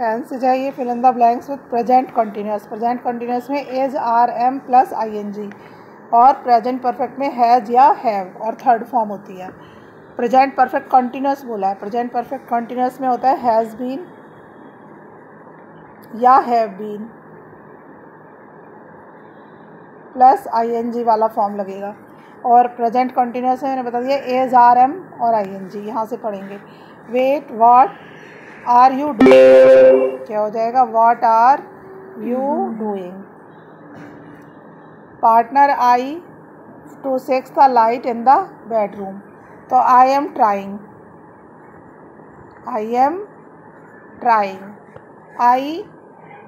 Tense जाइए, fill in the blanks with present continuous present continuous में is are am plus I N G और present perfect में has या have और third form होती है। प्रेजेंट परफेक्ट कंटिन्यूस बोला है। प्रेजेंट परफेक्ट कंटिन्यूस में होता है हैज़ बीन या have been plus I N G वाला फॉर्म लगेगा। और प्रेजेंट कंटिन्यूस में मैंने बता दिया एज आर एम और आई एन जी यहाँ से पढ़ेंगे। Wait what are you doing? क्या हो जाएगा? What are you doing partner I to fix the light in the bedroom तो I am trying I am trying I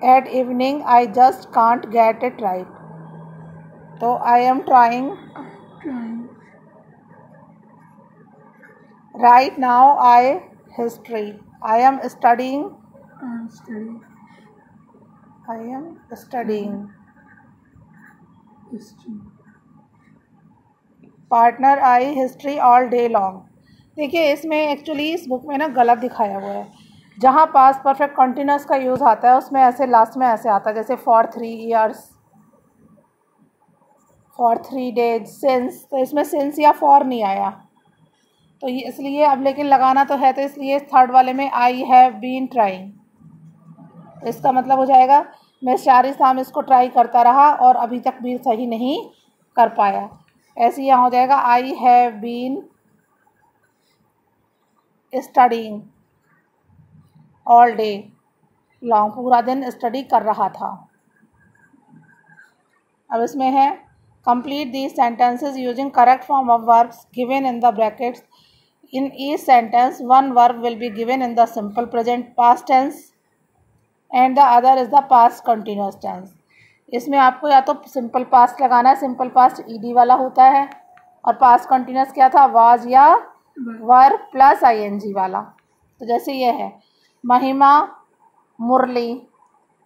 at evening I just can't get it right तो I am trying right now I history I am studying I am studying partner I history all day long देखिए इसमें actually इस book में ना गलत दिखाया हुआ है। जहाँ पास परफेक्ट कंटिन्यूस का यूज़ आता है उसमें ऐसे लास्ट में ऐसे आता है जैसे for three years for three days since तो इसमें सिंस या फॉर नहीं आया। तो ये इसलिए अब लेकिन लगाना तो है तो इसलिए थर्ड वाले में आई हैव बीन ट्राइंग इसका मतलब हो जाएगा, मैं चार शाम इसको ट्राई करता रहा और अभी तक भी सही नहीं कर पाया। ऐसे यहाँ हो जाएगा I have been studying all day long पूरा दिन स्टडी कर रहा था। अब इसमें है complete the sentences using correct form of verbs given in the brackets in each sentence one verb will be given in the simple present past tense and the other is the past continuous tense इसमें आपको या तो simple past लगाना है simple past ED वाला होता है और पास्ट कंटिन्यूस क्या था? वाज या वर प्लस आईएनजी वाला। तो जैसे ये है, Mahima, Murali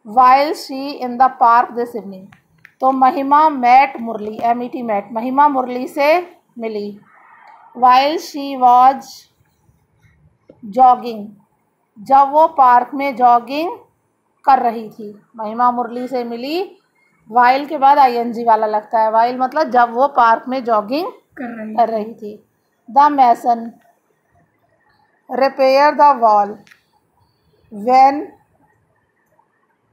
while she in the park this evening तो Mahima met Murali M E T met Mahima, Murali से मिली। वाइल शी वॉज़ जॉगिंग जब वो पार्क में जॉगिंग कर रही थी। महिमा मुरली से मिली। वाइल के बाद आईएनजी वाला लगता है। वाइल मतलब जब वो पार्क में जॉगिंग कर रही कर रही थी। The mason repair the wall when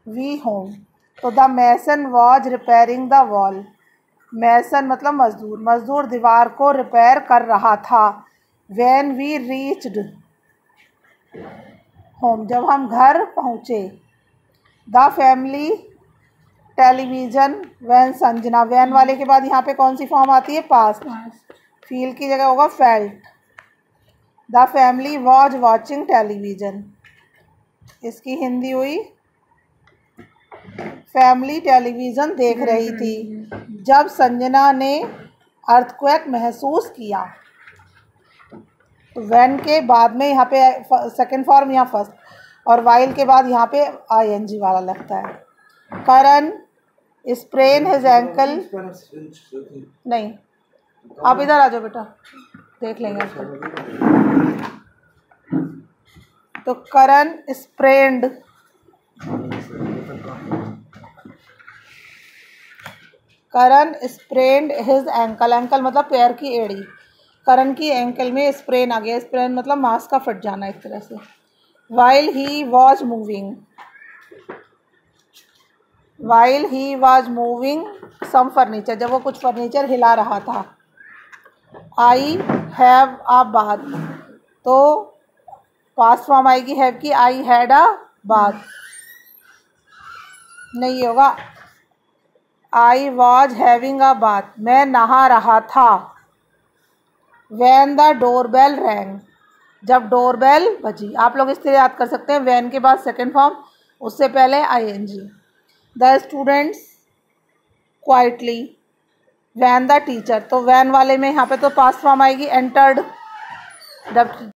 we home तो the mason was repairing the wall mason मतलब मजदूर मजदूर दीवार को रिपेयर कर रहा था। वैन वी रीच्ड होम जब हम घर पहुँचे the family television when Sanjana when वाले के बाद यहाँ पे कौन सी फॉर्म आती है? पास फील की जगह होगा felt the family was watching television इसकी हिंदी हुई फैमिली टेलीविज़न देख रही थी, जब संजना ने अर्थक्वेक महसूस किया। तो वैन के बाद में यहाँ पे सेकंड फॉर्म यहाँ फ़र्स्ट और वाइल के बाद यहाँ पे आईएनजी वाला लगता है। करण स्प्रेन हिज एंकल नहीं, आप इधर आ जाओ बेटा, देख लेंगे तो Karan sprained Karan sprained his ankle ankle मतलब पैर की एड़ी। करण की एंकल में स्प्रेन आ गया, स्प्रेन मतलब मांस का फट जाना एक तरह से। While he was moving while he was moving some furniture जब वो कुछ फर्नीचर हिला रहा था। आई हैव अ बाथ तो पास फॉर्म आएगी हैव की आई हैड अ बाथ नहीं होगा। I was having a bath मैं नहा रहा था। When the door bell rang जब डोर बेल बजी। आप लोग इस तरह याद कर सकते हैं वैन के बाद सेकेंड फॉर्म उससे पहले I N G the students quietly when the teacher तो वैन वाले में यहाँ पे तो पास फॉर्म आएगी एंटर्ड जब